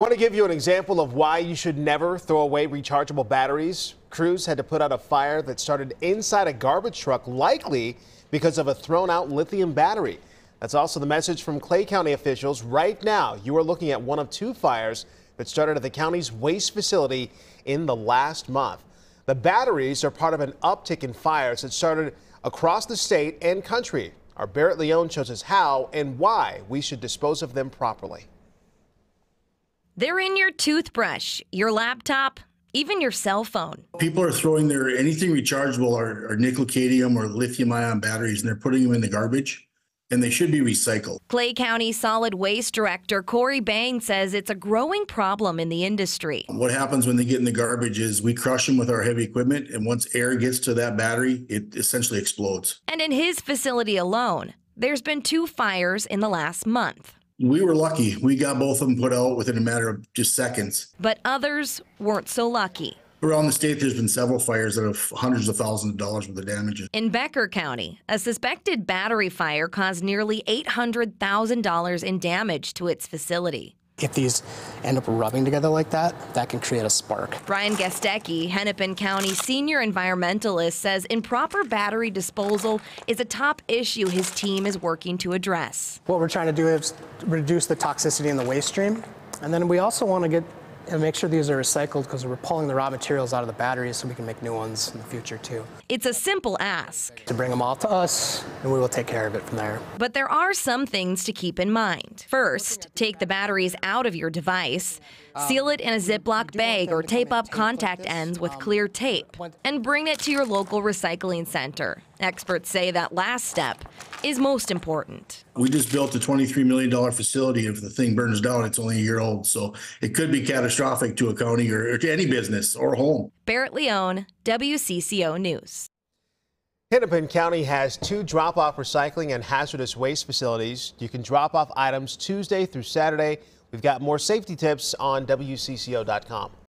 I want to give you an example of why you should never throw away rechargeable batteries. Crews had to put out a fire that started inside a garbage truck, likely because of a thrown out lithium battery. That's also the message from Clay County officials. Right now, you are looking at one of two fires that started at the county's waste facility in the last month. The batteries are part of an uptick in fires that started across the state and country. Our Beret Leone shows us how and why we should dispose of them properly. They're in your toothbrush, your laptop, even your cell phone. People are throwing their anything rechargeable or, or nickel cadmium or lithium ion batteries and they're putting them in the garbage and they should be recycled. Clay County Solid Waste Director Corey Bain says it's a growing problem in the industry. What happens when they get in the garbage is we crush them with our heavy equipment, and once air gets to that battery, it essentially explodes. And in his facility alone, there's been two fires in the last month. We were lucky. We got both of them put out within a matter of just seconds. But others weren't so lucky. Around the state, there's been several fires that have hundreds of thousands of dollars worth of damages. In Becker County, a suspected battery fire caused nearly $800,000 in damage to its facility. If these end up rubbing together like that, that can create a spark. Brian Gastecki, Hennepin County senior environmentalist, says improper battery disposal is a top issue his team is working to address. What we're trying to do is reduce the toxicity in the waste stream. And then we also want to get and make sure these are recycled because we're pulling the raw materials out of the batteries so we can make new ones in the future too. It's a simple ask. To bring them all to us and we will take care of it from there. But there are some things to keep in mind. First, take the batteries out of your device, seal it in a Ziploc bag or tape up contact ends with clear tape, and bring it to your local recycling center. Experts say that last step is most important. We just built a $23 million facility. If the thing burns down, it's only a year old. So it could be catastrophic to a county or, or to any business or home. Beret Leone, WCCO News. Hennepin County has two drop off recycling and hazardous waste facilities. You can drop off items Tuesday through Saturday. We've got more safety tips on WCCO.com.